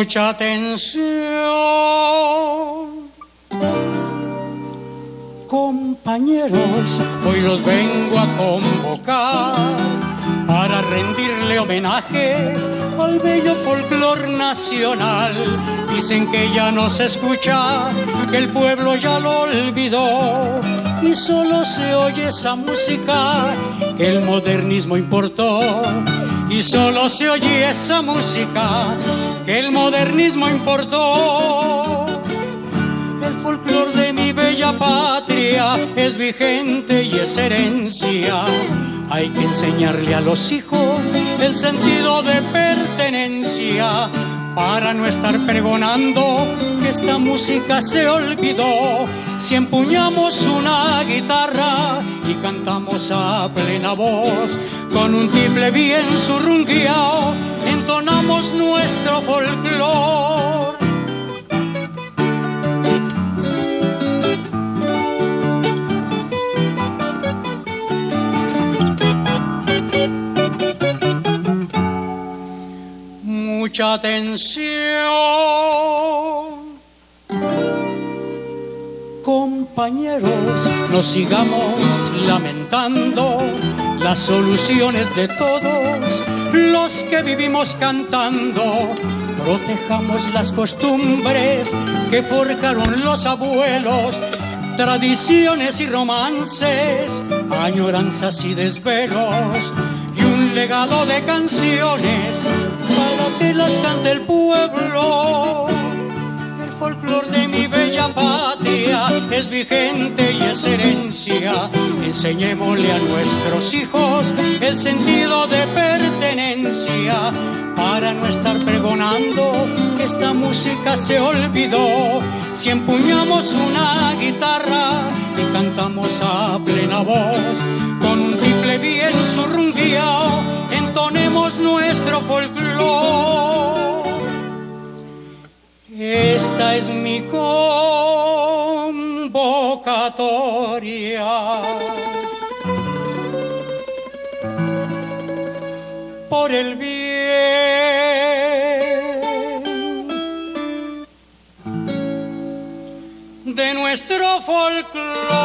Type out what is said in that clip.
Mucha atención. Compañeros, hoy los vengo a convocar para rendirle homenaje al bello folclor nacional. Dicen que ya no se escucha, que el pueblo ya lo olvidó y solo se oye esa música que el modernismo importó. Y solo se oye esa música que el modernismo importó. El folclor de mi bella patria es vigente y es herencia. Hay que enseñarle a los hijos el sentido de pertenencia para no estar pregonando que esta música se olvidó. Si empuñamos una guitarra y cantamos a plena voz, con un tiple bien surrungueado, entonamos nuestro folclor. mucha atención. Compañeros, no sigamos lamentando las soluciones de todos los que vivimos cantando. Protejamos las costumbres que forjaron los abuelos, tradiciones y romances, añoranzas y desvelos, y un legado de canciones para que las cante el pueblo. Vigente y es herencia. Enseñémosle a nuestros hijos el sentido de pertenencia para no estar pregonando que esta música se olvidó. Si empuñamos una guitarra y cantamos a plena voz Por el bien de nuestro folclore.